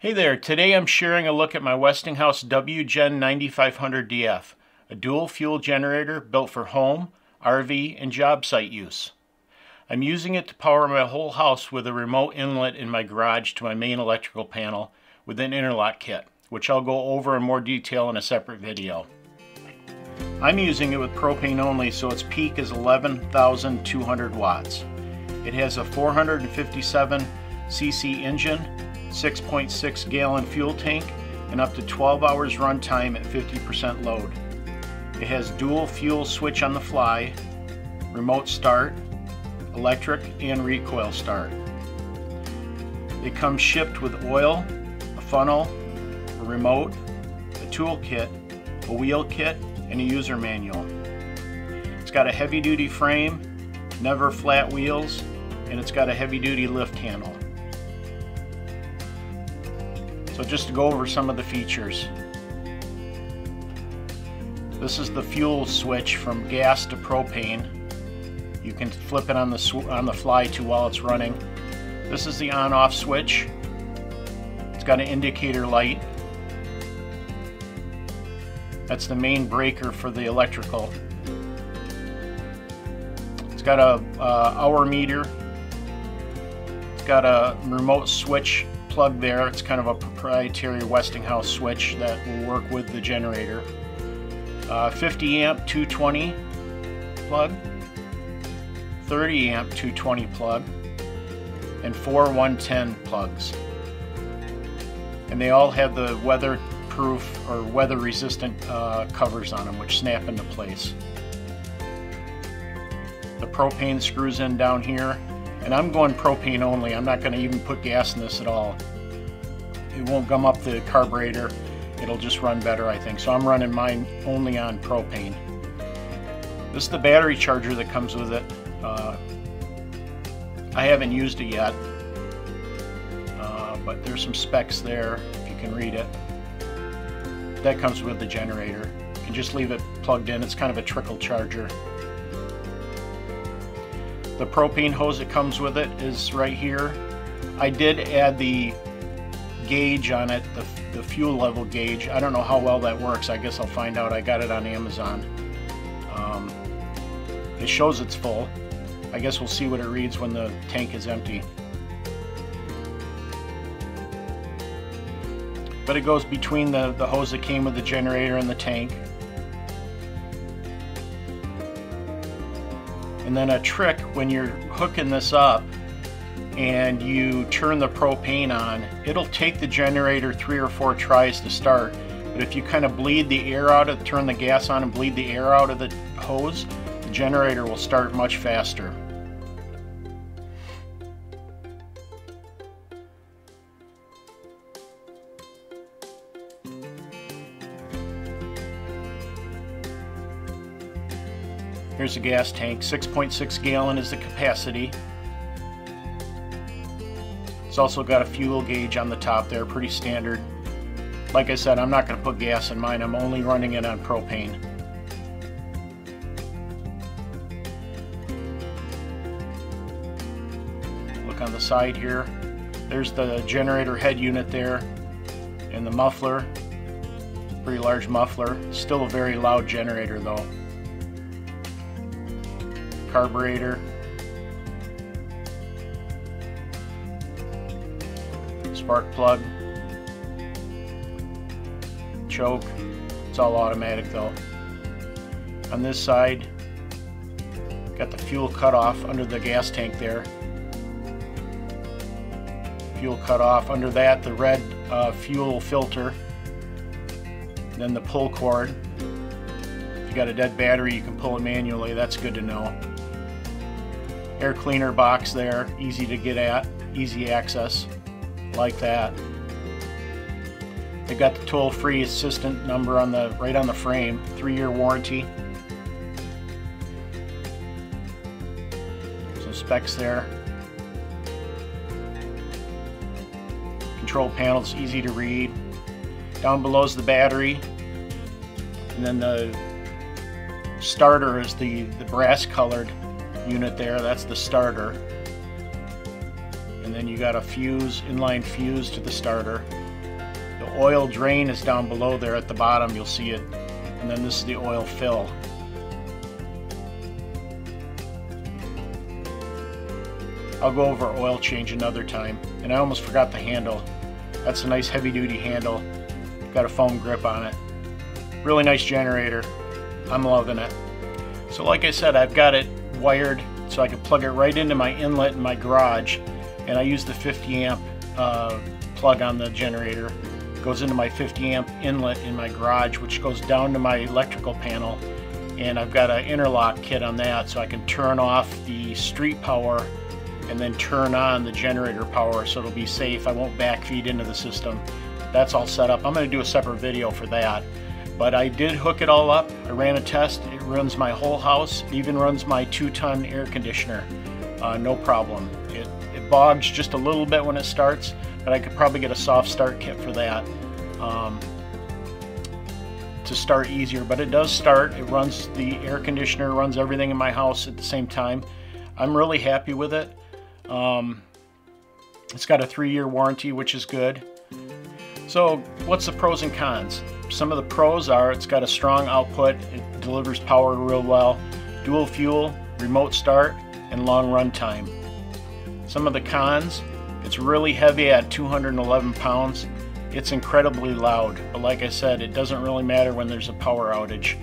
Hey there, today I'm sharing a look at my Westinghouse WGen 9500DF, a dual fuel generator built for home, RV, and job site use. I'm using it to power my whole house with a remote inlet in my garage to my main electrical panel with an interlock kit, which I'll go over in more detail in a separate video. I'm using it with propane only so its peak is 11,200 watts. It has a 457 cc engine 6.6 gallon fuel tank, and up to 12 hours runtime at 50% load. It has dual fuel switch on the fly, remote start, electric and recoil start. It comes shipped with oil, a funnel, a remote, a tool kit, a wheel kit, and a user manual. It's got a heavy duty frame, never flat wheels, and it's got a heavy duty lift handle. So just to go over some of the features. This is the fuel switch from gas to propane. You can flip it on the, on the fly too while it's running. This is the on-off switch. It's got an indicator light. That's the main breaker for the electrical. It's got a uh, hour meter. It's got a remote switch plug there. It's kind of a proprietary Westinghouse switch that will work with the generator. Uh, 50 amp 220 plug, 30 amp 220 plug, and four 110 plugs. And they all have the weatherproof or weather resistant uh, covers on them which snap into place. The propane screws in down here and I'm going propane only. I'm not going to even put gas in this at all. It won't gum up the carburetor. It'll just run better, I think. So I'm running mine only on propane. This is the battery charger that comes with it. Uh, I haven't used it yet, uh, but there's some specs there if you can read it. That comes with the generator. You can just leave it plugged in. It's kind of a trickle charger. The propane hose that comes with it is right here. I did add the gauge on it, the, the fuel level gauge. I don't know how well that works. I guess I'll find out. I got it on Amazon. Um, it shows it's full. I guess we'll see what it reads when the tank is empty. But it goes between the, the hose that came with the generator and the tank. And then a trick when you're hooking this up and you turn the propane on, it'll take the generator three or four tries to start. But if you kind of bleed the air out of, turn the gas on and bleed the air out of the hose, the generator will start much faster. Here's a gas tank, 6.6 gallon is the capacity. It's also got a fuel gauge on the top there, pretty standard. Like I said, I'm not going to put gas in mine, I'm only running it on propane. Look on the side here. There's the generator head unit there and the muffler. Pretty large muffler. Still a very loud generator though carburetor, spark plug, choke. It's all automatic though. On this side, got the fuel cutoff under the gas tank there. Fuel cutoff under that, the red uh, fuel filter. Then the pull cord. If you got a dead battery, you can pull it manually. That's good to know air cleaner box there, easy to get at, easy access, like that. They've got the toll-free assistant number on the right on the frame, three-year warranty. Some specs there. Control panel's easy to read. Down below is the battery, and then the starter is the the brass colored unit there. That's the starter. And then you got a fuse, inline fuse to the starter. The oil drain is down below there at the bottom, you'll see it. And then this is the oil fill. I'll go over oil change another time. And I almost forgot the handle. That's a nice heavy duty handle. Got a foam grip on it. Really nice generator. I'm loving it. So like I said, I've got it wired so I can plug it right into my inlet in my garage. And I use the 50 amp uh, plug on the generator. It goes into my 50 amp inlet in my garage, which goes down to my electrical panel. And I've got an interlock kit on that so I can turn off the street power and then turn on the generator power so it'll be safe. I won't backfeed into the system. That's all set up. I'm going to do a separate video for that. But I did hook it all up. I ran a test. It runs my whole house. Even runs my two-ton air conditioner. Uh, no problem. It, it bogs just a little bit when it starts, but I could probably get a soft start kit for that. Um, to start easier, but it does start. It runs the air conditioner, runs everything in my house at the same time. I'm really happy with it. Um, it's got a three-year warranty, which is good. So what's the pros and cons? Some of the pros are it's got a strong output, it delivers power real well, dual fuel, remote start, and long run time. Some of the cons, it's really heavy at 211 pounds. It's incredibly loud, but like I said, it doesn't really matter when there's a power outage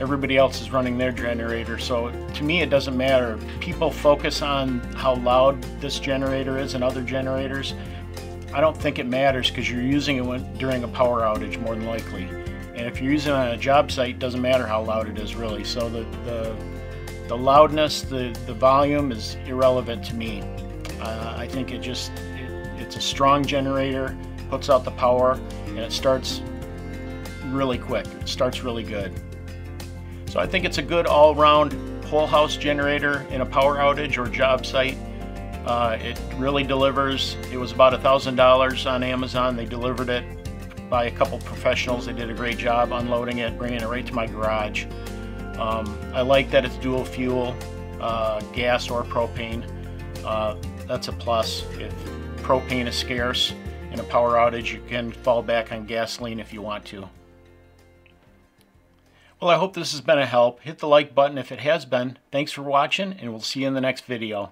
everybody else is running their generator. So to me, it doesn't matter. People focus on how loud this generator is and other generators. I don't think it matters because you're using it when, during a power outage more than likely. And if you're using it on a job site, it doesn't matter how loud it is really. So the, the, the loudness, the, the volume is irrelevant to me. Uh, I think it just, it, it's a strong generator, puts out the power, and it starts really quick. It starts really good. So I think it's a good all-round whole house generator in a power outage or job site. Uh, it really delivers. It was about a $1,000 on Amazon. They delivered it by a couple professionals. They did a great job unloading it, bringing it right to my garage. Um, I like that it's dual fuel, uh, gas or propane. Uh, that's a plus. If propane is scarce in a power outage, you can fall back on gasoline if you want to. Well, I hope this has been a help. Hit the like button if it has been. Thanks for watching, and we'll see you in the next video.